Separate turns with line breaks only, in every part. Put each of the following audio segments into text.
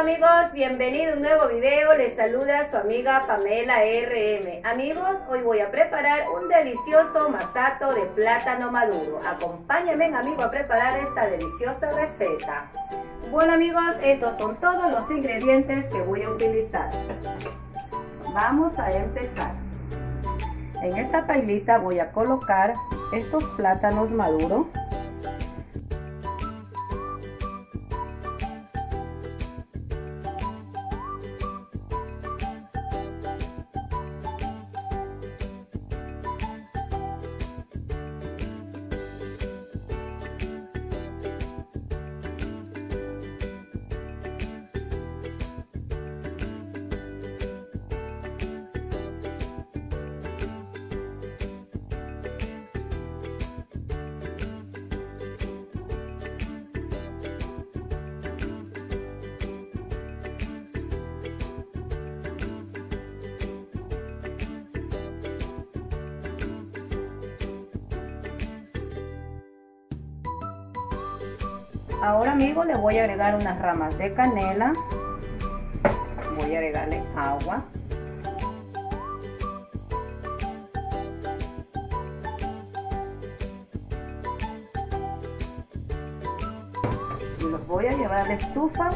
Amigos, bienvenido a un nuevo video. Les saluda su amiga Pamela RM. Amigos, hoy voy a preparar un delicioso masato de plátano maduro. Acompáñenme amigo a preparar esta deliciosa receta. Bueno amigos, estos son todos los ingredientes que voy a utilizar. Vamos a empezar. En esta pailita voy a colocar estos plátanos maduros Ahora amigo le voy a agregar unas ramas de canela. Voy a agregarle agua. Los voy a llevar a la estufa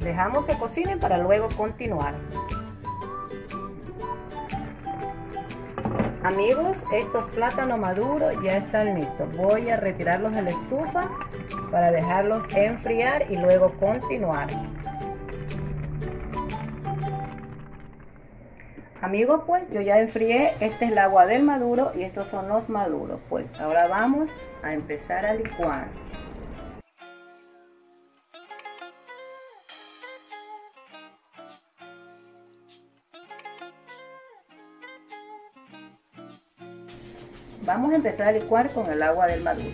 Dejamos que cocinen para luego continuar. Amigos, estos plátanos maduros ya están listos. Voy a retirarlos de la estufa para dejarlos enfriar y luego continuar. Amigos, pues yo ya enfrié. Este es el agua del maduro y estos son los maduros. Pues ahora vamos a empezar a licuar. Vamos a empezar a licuar con el agua del maduro.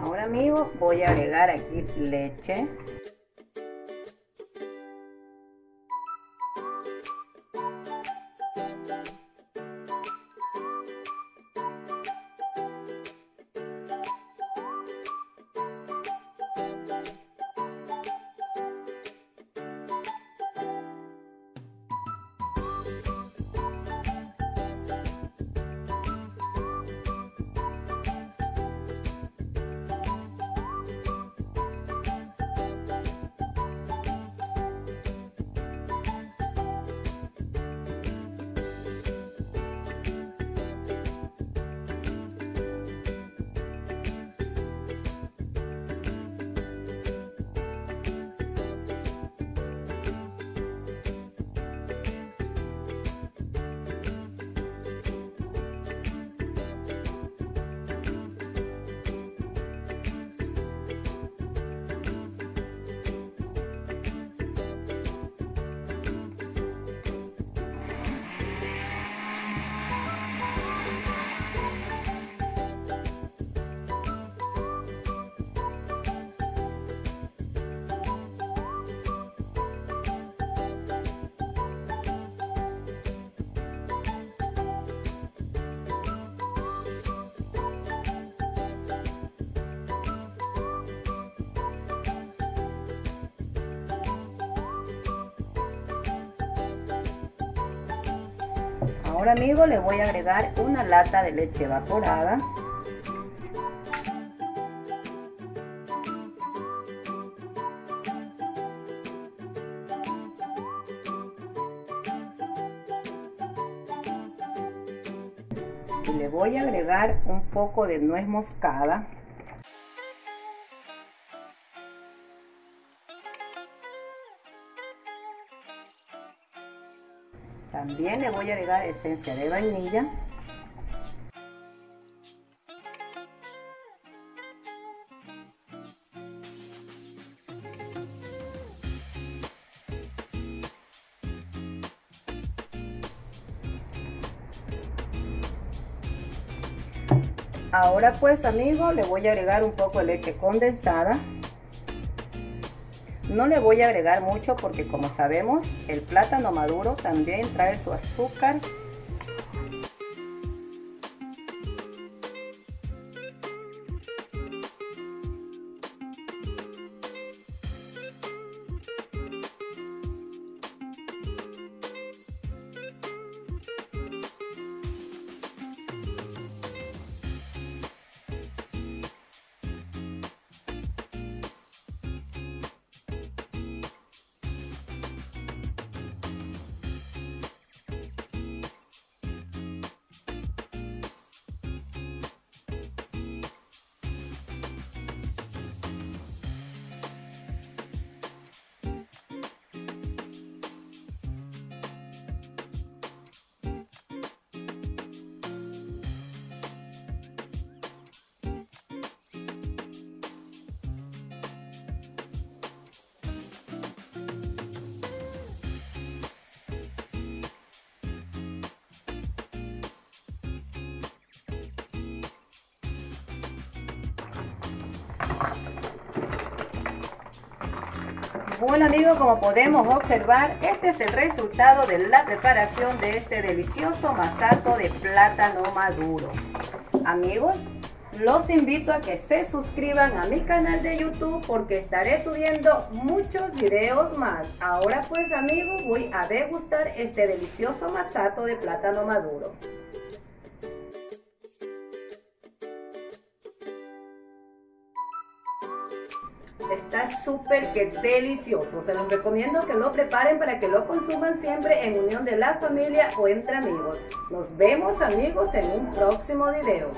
Ahora amigos voy a agregar aquí leche. Ahora amigos le voy a agregar una lata de leche evaporada. Y le voy a agregar un poco de nuez moscada. También le voy a agregar esencia de vainilla. Ahora pues amigos le voy a agregar un poco de leche condensada. No le voy a agregar mucho porque como sabemos el plátano maduro también trae su azúcar Bueno amigos, como podemos observar, este es el resultado de la preparación de este delicioso masato de plátano maduro. Amigos, los invito a que se suscriban a mi canal de YouTube porque estaré subiendo muchos videos más. Ahora pues amigos, voy a degustar este delicioso masato de plátano maduro. Súper que delicioso. Se los recomiendo que lo preparen para que lo consuman siempre en unión de la familia o entre amigos. Nos vemos amigos en un próximo video.